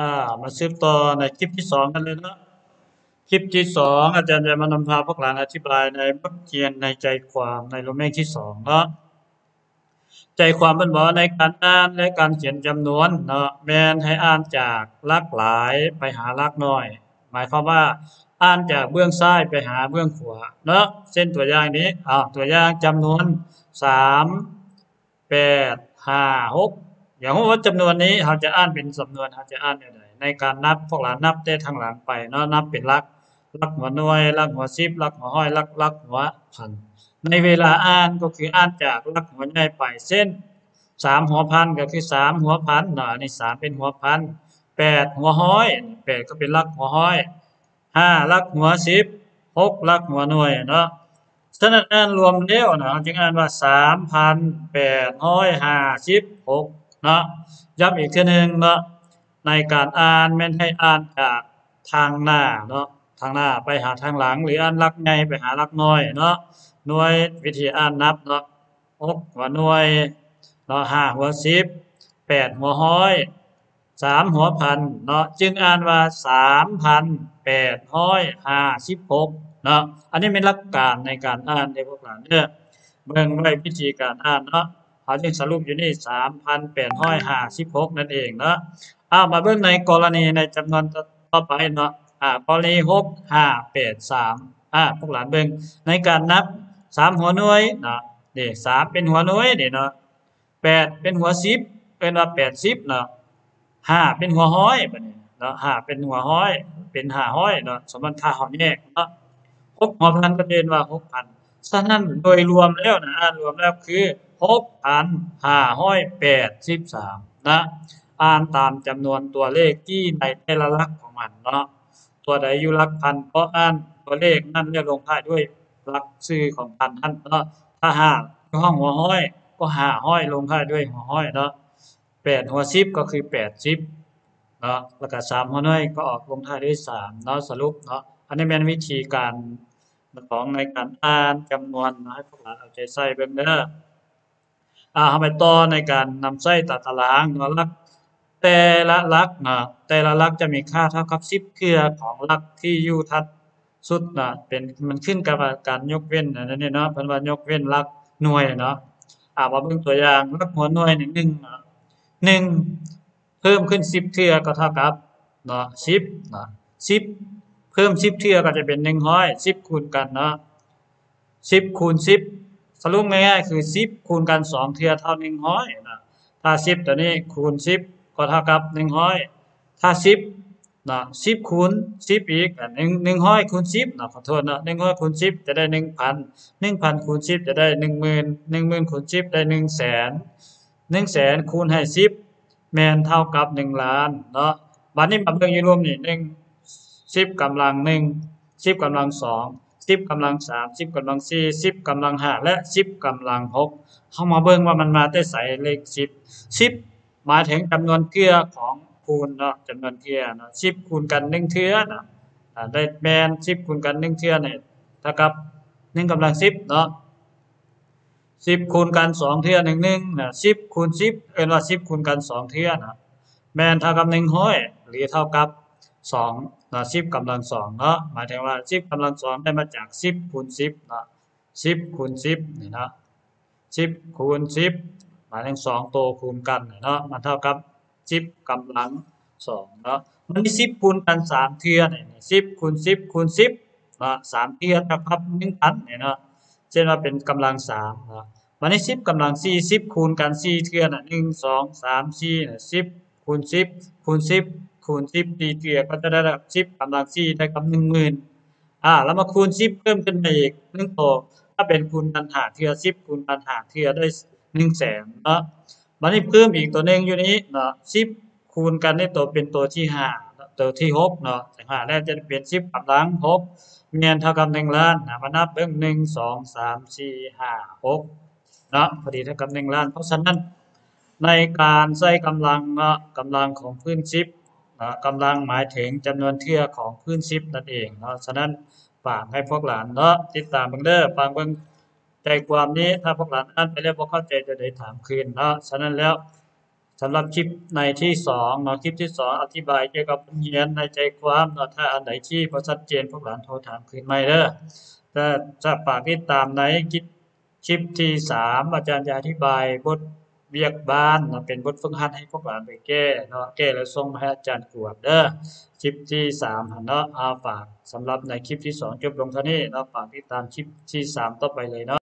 อ่ามาสืบต่อในคลิปที่สองกันเลยเนาะคลิปที่สองอาจารย์จะมานำพาพวกหลานอธิบายในบทเรียนในใจความในโรแมนที่สองเนาะใจความเป็นบอกในการอ่านและการเขียนจำนวนเนาะแมนให้อ่านจากลักหลายไปหาลักน้อย หมายความว่าอ่านจากเบื้องซ้ายไปหาเบื้องขวาเนาะเส้นตัวอย่างนี้อ่าตัวอย่างจำนวนสามแปดห้าหก อย่างว่าจำนวนนี้เราจะอ่านเป็นสำนวนเราจะอ่านอย่างไรในการนับพวกเรานับได้ทางหลังไปเนาะนับเป็นลักลักหัวหน่วยลักหัวสิบลักหัวห้อยลักลักหัวพันในเวลาอ่านก็คืออ่านจากลักหัวใหญ่ไปเส้นสามหัวพันก็คือสามหัวพันเนาะอันนี้สามเป็นหัวพันแปดหัวห้อยแปดก็เป็นลักหัวห้อยห้าลักหัวสิบหกลักหัวหน่วยเนาะฉะนั้นอ่านรวมแล้วเนาะจึงอ่านว่าสามพันแปดร้อยห้าสิบหก นาะย้ำอีกทีหนึ่งเนาะในการอ่านแม่นให้อ่านจากทางหน้าเนาะทางหน้าไปหาทางหลัง หรืออ่านลักใหญ่ไปหาลักน้อยเนาะหน่วยวิธีอ่านนับเนาะหกหัวหน่วยเนาะห้าหัวสิบแปดหัวห้อยสามหัวพันเนาะจึงอ่านว่าสามพันแปดห้อยห้าสิบหกเนาะอันนี้เป็นหลักการในการอ่านในพวกเราเนี่ยเบิ่งไว้วิธีการอ่านเนาะ เขาจึงสรุปอยู่นี่สามพันแปดห้อยห้าสิบหกนั่นเองเนาะอ้าวมาเบิ่งในกรณีในจำนวนต่อไปเนาะอ่ากรณีหกห้าแปดสามอ่าพวกหลานเบิ่งในการนับสามหัวหน่วยเนาะนี่สามเป็นหัวหน่วยนี่เนาะแปดเป็นหัวสิบเป็นว่าแปดสิบเนาะห้าเป็นหัวห้อยบัดนี้เนาะห้าเป็นหัวห้อย เป็นห้าห้อยเนาะสมมติค่าหอมแยกเนาะหกหัวพันก็เป็นว่าหกพัน ฉะนั้นโดยรวมแล้วนะอ่านรวมแล้วคือหกพันห้าห้อยแปดสิบสามนะอ่านตามจำนวนตัวเลขที่ในแต่ละหลักของมันเนาะตัวใดอยู่หลักพันก็อ่านตัวเลขนั่นเรียกลงท้ายด้วยหลักชื่อของพันท่านเนาะถ้าห้าห้องหัวห้อย ก็ห้าห้อยลงท้ายด้วยหัวห้อยเนาะแปดหัวสิบก็คือแปดสิบเนาะแล้วก็สามหัวน้อยก็ออกลงท้ายด้วยสามเนาะสรุปเนาะอันนี้เป็นวิธีการ ของในการอ่านจำนวนนะให้พวกเราเอาใจใส่เบิ่งเด้ออ่าเฮาไปต่อในการนำใส่ตัดตารางเนาะลักแต่ละลักนะแต่ละลักจะมีค่าเท่ากับสิบเครือของลักที่อยู่ทัดสุดนะเป็นมันขึ้นกับการยกเว้นอันนั้นเนี่เนาะเพิ่นว่ายกเว้นลักหน่วยเนาะอ่ามาเบิ่งตัวอย่างลักหัวหน่วยหนี่1เนาะ1เพิ่มขึ้น10เทื่อก็เท่ากับเนาะ10เนาะ10 เพิ่ม10เทื่อก็จะเป็น100 10คูณกันเนาะ10คูณ10สรุปง่ายๆคือ10คูณกันสองเทื่อเท่า100นะถ้าสิบตัวนี้คูณสิบก็เท่ากับหนึ่งร้อยถ้าสิบนะสิบคูณสิบอีกหนึ่งหนึ่งร้อยคูณสิบนะขอโทษนะหนึ่งร้อยคูณสิบจะได้หนึ่งพันหนึ่งพันคูณสิบจะได้หนึ่งหมื่นหนึ่งหมื่นคูณสิบได้หนึ่งแสนหนึ่งแสนคูณให้สิบแมนเท่ากับหนึ่งล้านเนาะบัดนี้มาเบิ่งอยู่รวมนี่หนึ่ง สิบกำลังหนึ่งสิบกำลังสองสิบกำลังสามสิบกำลังสี่สิบกำลังห้าและสิบกำลังหกเข้ามาเบิ่งว่ามันมาแต่ไสเลขสิบสิบหมายถึงจำนวนเกลือของคูณเนาะจำนวนเกลือเนาะสิบคูณกันหนึ่งเทื่อเนาะได้แมนสิบคูณกันหนึ่งเทื่อเนี่ยเท่ากับหนึ่งกำลังสิบเนาะสิบคูณกันสองเทื่อหนึ่งหนึ่งนะสิบคูณสิบเอ็นว่าสิบคูณกันสองเทื่อนะแมนเท่ากับหนึ่งร้อยหรือเท่ากับ สองนะสิบกำลังสองเนาะหมายถึงว่าสิบกำลังสองได้มาจากสิบคูณสิบนะสิบคูณสิบนี่นะสิบคูณสิบหมายถึงสองตัวคูณกันเนาะมันเท่ากับสิบกำลังสองเนาะมันมีสิบคูณกันสามเทื่อเนี่สิบคูณสิบคูณสิบนะสามเทื่อเท่ากับหนึ่งพันเนี่ยเนาะเช่นว่าเป็นกำลังสามเนาะมันนี้สิบกำลังสี่สิบคูณกันสี่เทื่อน่ะหนึ่งสองสามสี่สิบคูณสิบคูณสิบ คูณสิบสี่เทื่อก็จะได้รับสิบกำลังสี่ได้กับหนึ่งหมื่นอ่าแล้วมาคูณสิบเพิ่มขึ้นมาอีกหนึ่งตัวถ้าเป็นคูณปัญหาเทือสิบคูณปัญหาเทือได้หนึ่งแสนเนาะมันนี่เพิ่มอีกตัวหนึ่งอยู่นี้เนาะสิบคูณกันได้ตัวเป็นตัวที่ห้าตัวที่หกเนาะแต่หาแล้วจะเป็นสิบกำลังหกเงียนเท่ากับหนึ่งล้านนะมานับเบิ่งหนึ่งสองสามสี่ห้าหกเนาะพอดีเท่ากับหนึ่งล้าน เพราะฉะนั้นในการใช้กำลังเนาะกำลังของพื้นชิป นะกำลังหมายถึงจำนวนเทื่อของพื้นชิปนั่นเองเนาะฉะนั้นฝากให้พวกหลานเนาะติดตามเบิ่งเด้อฟังเบิ่งใจความนี้ถ้าพวกหลานอ่านไปแล้วบ่เข้าใจจะได้ถามคืนเนาะฉะนั้นแล้วสำหรับคลิปในที่สองเนาะคลิปที่สองอธิบายเกี่ยวกับเรียนในใจความเนาะถ้าอันไหนที่บ่ชัดเจนพวกหลานโทรถามคืนใหม่เด้อถ้าจะฝากติดตามในคลิปคลิปที่สามอาจารย์จะอธิบายบท เวียกบ้านเนะเป็นบทฝึกหัดให้พวกหลานไปแก้เนาะแก้แล้วส่งมาให้อาจารย์กวดเด้อคลิปที่สามเนาะอาฝากสำหรับในคลิปที่สองจบลงเท่านี้เนาะฝากติดตามคลิปที่สามต่อไปเลยเนาะ